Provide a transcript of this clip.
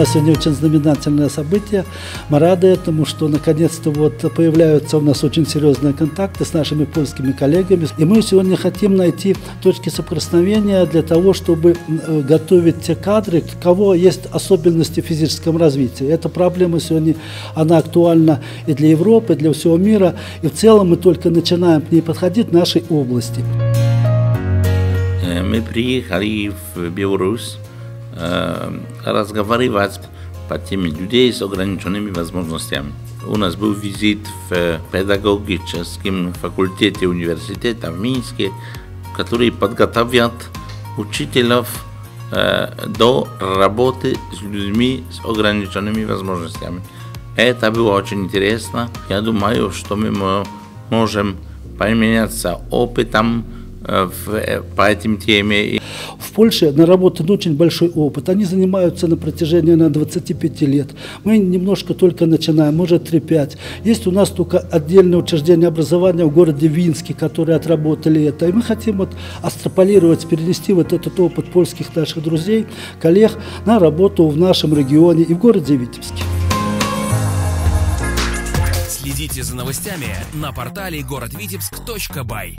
нас сегодня очень знаменательное событие. Мы рады этому, что наконец-то вот появляются у нас очень серьезные контакты с нашими польскими коллегами. И мы сегодня хотим найти точки соприкосновения для того, чтобы э, готовить те кадры, у кого есть особенности в физическом развитии. Эта проблема сегодня, она актуальна и для Европы, и для всего мира. И в целом мы только начинаем к ней подходить в нашей области. Э, мы приехали в Беларусь разговаривать по теме людей с ограниченными возможностями. У нас был визит в педагогическом факультете университета в Минске, который подготовят учителей э, до работы с людьми с ограниченными возможностями. Это было очень интересно. Я думаю, что мы можем поменяться опытом, в, по этим теме. В Польше наработан очень большой опыт. Они занимаются на протяжении на 25 лет. Мы немножко только начинаем, может 3-5. Есть у нас только отдельное учреждение образования в городе Винске, которые отработали это. И мы хотим вот астрополировать, перенести вот этот опыт польских наших друзей, коллег на работу в нашем регионе и в городе Витебске. Следите за новостями на портале городвитебск.бай.